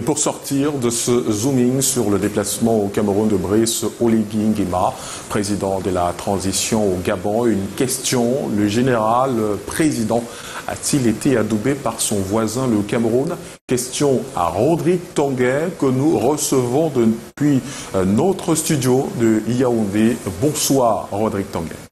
Et pour sortir de ce zooming sur le déplacement au Cameroun de Brice Oligui Nguema, président de la transition au Gabon, une question. Le général président a-t-il été adoubé par son voisin le Cameroun? Question à Rodrigue Tanguay que nous recevons depuis euh, notre studio de Yaoundé. Bonsoir Rodrigue Tanguay.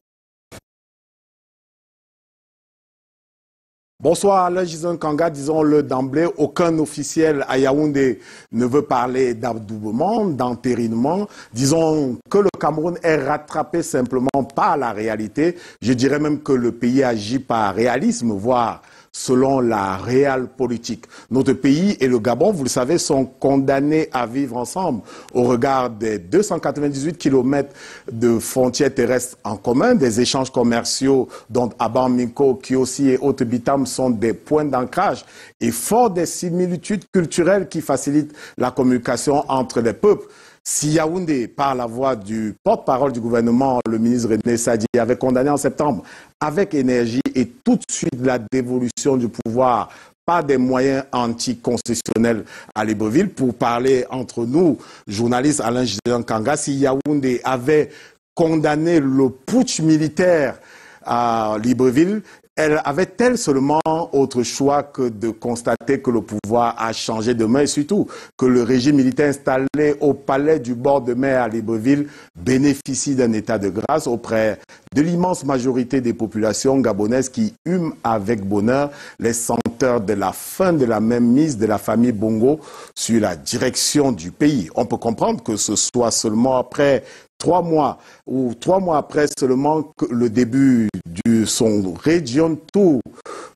Bonsoir Alain Gizon Kanga, disons-le d'emblée, aucun officiel à Yaoundé ne veut parler d'adoubement, d'entérinement. Disons que le Cameroun est rattrapé simplement par la réalité. Je dirais même que le pays agit par réalisme, voire selon la réelle politique. Notre pays et le Gabon, vous le savez, sont condamnés à vivre ensemble au regard des 298 kilomètres de frontières terrestres en commun, des échanges commerciaux dont Aban Minko, Kiosi et Haute-Bitam sont des points d'ancrage et fort des similitudes culturelles qui facilitent la communication entre les peuples. Si Yaoundé, par la voix du porte-parole du gouvernement, le ministre René Sadi, avait condamné en septembre avec énergie et tout de suite la dévolution du pouvoir par des moyens anticonstitutionnels à Libreville, pour parler entre nous, journaliste Alain Gideon Kanga, si Yaoundé avait condamné le putsch militaire à Libreville, elle avait-elle seulement autre choix que de constater que le pouvoir a changé de main et surtout que le régime militaire installé au palais du bord de mer à Libreville bénéficie d'un état de grâce auprès de l'immense majorité des populations gabonaises qui hument avec bonheur les senteurs de la fin de la même mise de la famille Bongo sur la direction du pays. On peut comprendre que ce soit seulement après trois mois ou trois mois après seulement le début de son région tour,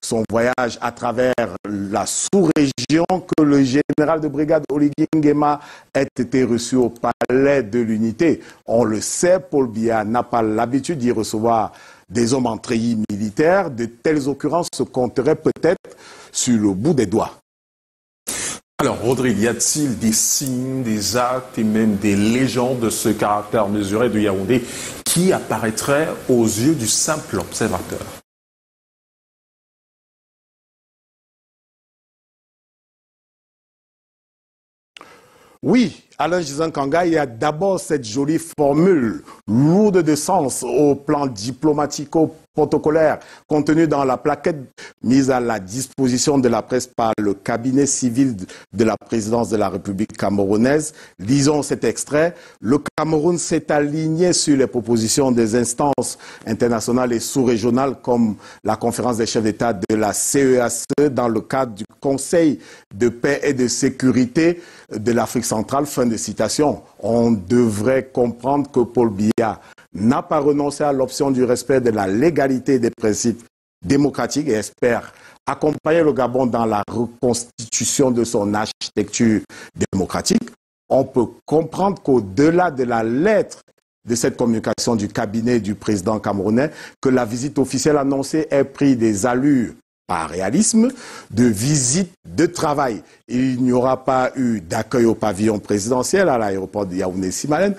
son voyage à travers la sous-région, que le général de brigade Oligui Nguema ait été reçu au palais de l'unité. On le sait, Paul Biya n'a pas l'habitude d'y recevoir des hommes en treillis militaires. De telles occurrences se compteraient peut-être sur le bout des doigts. Alors, Rodrigue, y a-t-il des signes, des actes et même des légendes de ce caractère mesuré de Yaoundé qui apparaîtraient aux yeux du simple observateur? Oui, Alain Gizan Kanga, il y a d'abord cette jolie formule lourde de sens au plan diplomatico protocolaire contenu dans la plaquette mise à la disposition de la presse par le cabinet civil de la présidence de la République camerounaise. Lisons cet extrait. Le Cameroun s'est aligné sur les propositions des instances internationales et sous-régionales comme la conférence des chefs d'État de la CEAC e dans le cadre du Conseil de paix et de sécurité de l'Afrique centrale. Fin de citation. On devrait comprendre que Paul Biya n'a pas renoncé à l'option du respect de la légalité des principes démocratiques et espère accompagner le Gabon dans la reconstitution de son architecture démocratique. On peut comprendre qu'au-delà de la lettre de cette communication du cabinet du président camerounais, que la visite officielle annoncée ait pris des allures par réalisme, de visite de travail. Il n'y aura pas eu d'accueil au pavillon présidentiel à l'aéroport de Yaoundé-Simalène,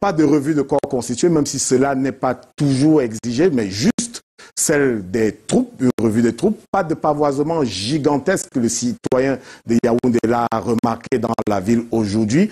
pas de revue de corps constitué, même si cela n'est pas toujours exigé, mais juste celle des troupes, une revue des troupes, pas de pavoisement gigantesque que le citoyen de Yaoundé l'a remarqué dans la ville aujourd'hui,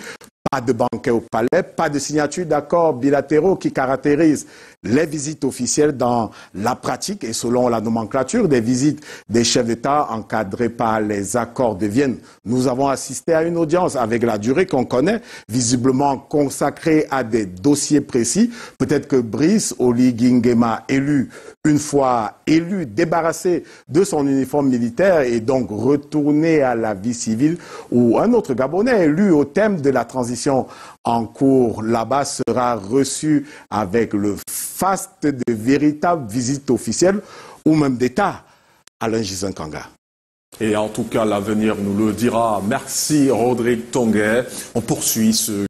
pas de banquet au palais, pas de signature d'accords bilatéraux qui caractérisent les visites officielles dans la pratique et selon la nomenclature des visites des chefs d'État encadrées par les accords de Vienne. Nous avons assisté à une audience avec la durée qu'on connaît, visiblement consacrée à des dossiers précis. Peut-être que Brice Oligui Nguema, élu, une fois élu, débarrassé de son uniforme militaire et donc retourné à la vie civile, ou un autre Gabonais élu au thème de la transition en cours là-bas sera reçu avec le faste de véritables visites officielles ou même d'État. Alain Gizan Kanga. Et en tout cas, l'avenir nous le dira. Merci Rodrigue Tonguet. On poursuit ce